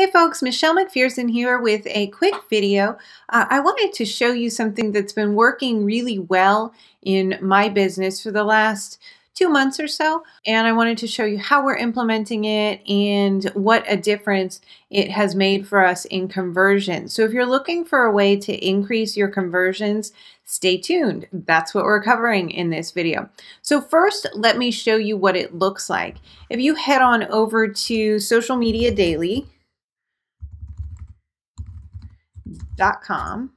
Hey folks, Michelle MacPhearson here with a quick video. Uh, I wanted to show you something that's been working really well in my business for the last two months or so. And I wanted to show you how we're implementing it and what a difference it has made for us in conversion. So if you're looking for a way to increase your conversions, stay tuned. That's what we're covering in this video. So first, let me show you what it looks like. If you head on over to Social Media Daily, com,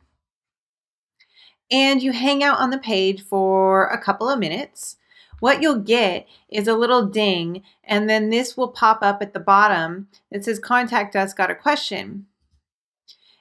and you hang out on the page for a couple of minutes, what you'll get is a little ding, and then this will pop up at the bottom that says Contact Us, got a question.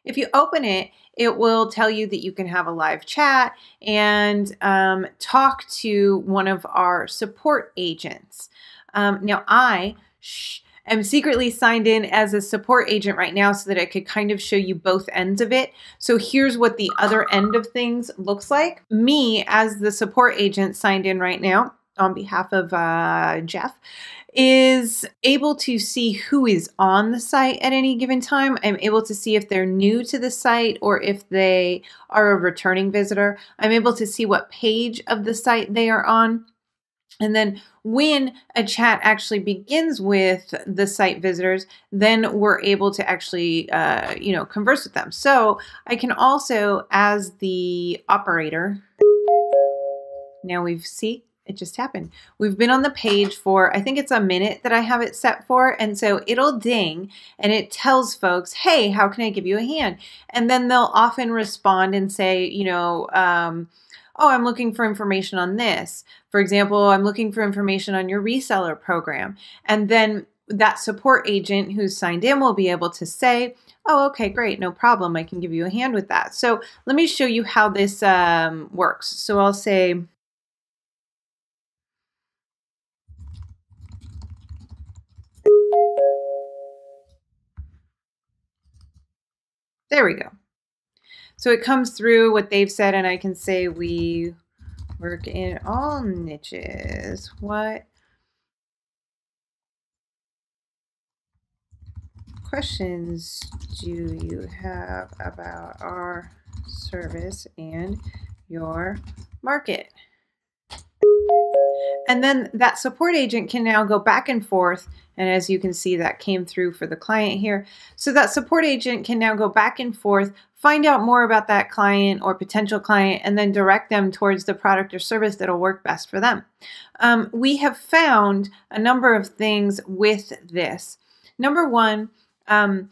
If you open it, it will tell you that you can have a live chat and um, talk to one of our support agents. Um, now, I, shh, am secretly signed in as a support agent right now so that I could kind of show you both ends of it. So here's what the other end of things looks like. Me as the support agent signed in right now on behalf of uh, Jeff is able to see who is on the site at any given time. I'm able to see if they're new to the site or if they are a returning visitor. I'm able to see what page of the site they are on. And then when a chat actually begins with the site visitors, then we're able to actually, uh, you know, converse with them. So I can also, as the operator, now we've see it just happened. We've been on the page for, I think it's a minute that I have it set for. And so it'll ding and it tells folks, hey, how can I give you a hand? And then they'll often respond and say, you know, um, oh, I'm looking for information on this. For example, I'm looking for information on your reseller program. And then that support agent who's signed in will be able to say, oh, okay, great, no problem. I can give you a hand with that. So let me show you how this um, works. So I'll say, there we go. So it comes through what they've said, and I can say we work in all niches. What questions do you have about our service and your market? And then that support agent can now go back and forth. And as you can see, that came through for the client here. So that support agent can now go back and forth, find out more about that client or potential client, and then direct them towards the product or service that'll work best for them. Um, we have found a number of things with this. Number one, um,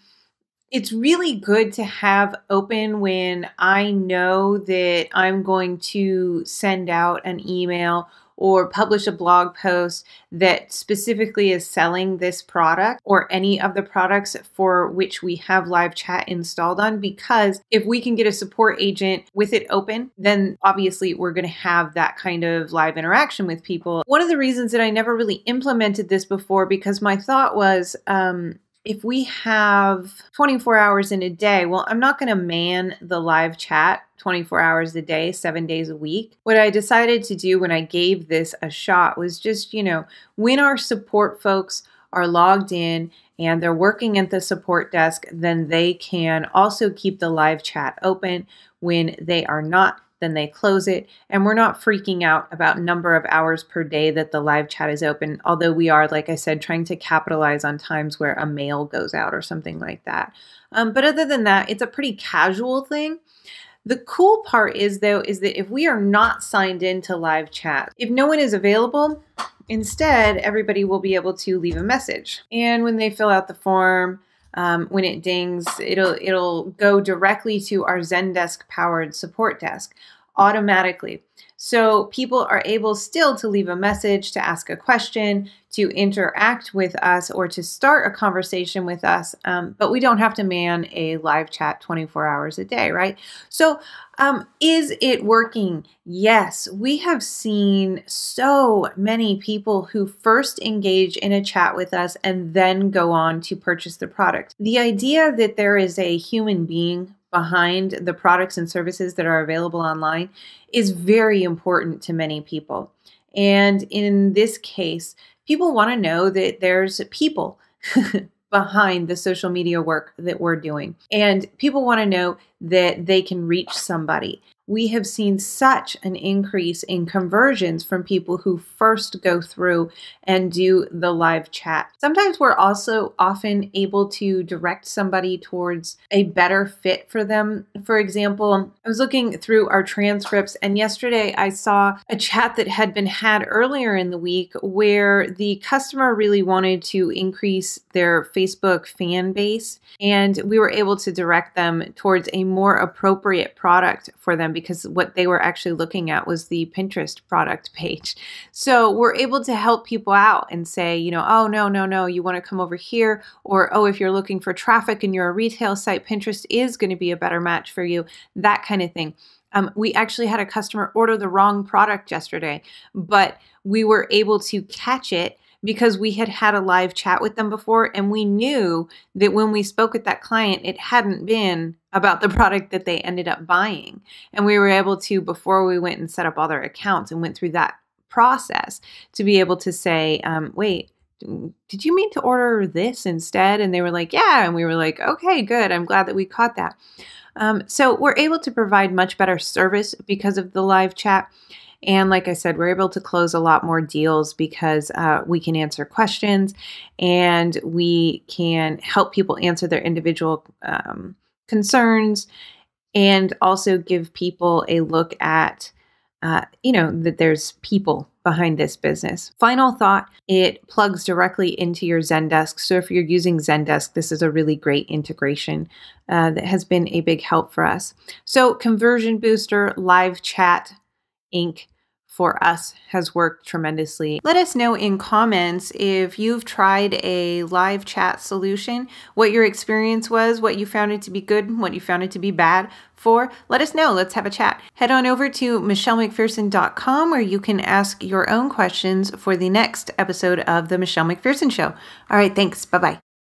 it's really good to have open when I know that I'm going to send out an email or publish a blog post that specifically is selling this product or any of the products for which we have live chat installed on. Because if we can get a support agent with it open, then obviously we're going to have that kind of live interaction with people. One of the reasons that I never really implemented this before, because my thought was, um, if we have 24 hours in a day, well, I'm not going to man the live chat 24 hours a day, seven days a week. What I decided to do when I gave this a shot was just, you know, when our support folks are logged in and they're working at the support desk, then they can also keep the live chat open. When they are not, then they close it. And we're not freaking out about number of hours per day that the live chat is open, although we are, like I said, trying to capitalize on times where a mail goes out or something like that. Um, but other than that, it's a pretty casual thing. The cool part is though, is that if we are not signed into live chat, if no one is available, instead everybody will be able to leave a message. And when they fill out the form, um, when it dings, it'll it'll go directly to our Zendesk powered support desk automatically. So people are able still to leave a message, to ask a question, to interact with us, or to start a conversation with us. Um, but we don't have to man a live chat 24 hours a day, right? So, um, is it working? Yes, we have seen so many people who first engage in a chat with us and then go on to purchase the product. The idea that there is a human being behind the products and services that are available online is very important to many people. And in this case, people want to know that there's people behind the social media work that we're doing. And people want to know that they can reach somebody we have seen such an increase in conversions from people who first go through and do the live chat. Sometimes we're also often able to direct somebody towards a better fit for them. For example, I was looking through our transcripts, and yesterday I saw a chat that had been had earlier in the week where the customer really wanted to increase their Facebook fan base, and we were able to direct them towards a more appropriate product for them because what they were actually looking at was the Pinterest product page. So we're able to help people out and say, you know, oh, no, no, no, you want to come over here. Or, oh, if you're looking for traffic and you're a retail site, Pinterest is going to be a better match for you, that kind of thing. Um, we actually had a customer order the wrong product yesterday, but we were able to catch it because we had had a live chat with them before and we knew that when we spoke with that client, it hadn't been about the product that they ended up buying. And we were able to, before we went and set up all their accounts and went through that process, to be able to say, um, wait, did you mean to order this instead? And they were like, yeah. And we were like, okay, good. I'm glad that we caught that. Um, so we're able to provide much better service because of the live chat. And like I said, we're able to close a lot more deals because uh, we can answer questions and we can help people answer their individual um, concerns and also give people a look at, uh, you know, that there's people behind this business. Final thought it plugs directly into your Zendesk. So if you're using Zendesk, this is a really great integration uh, that has been a big help for us. So, Conversion Booster, LiveChat, Inc for us has worked tremendously. Let us know in comments if you've tried a live chat solution, what your experience was, what you found it to be good, what you found it to be bad for. Let us know. Let's have a chat. Head on over to michelle.macphearson.com where you can ask your own questions for the next episode of The Michelle MacPhearson Show. All right, thanks. Bye bye.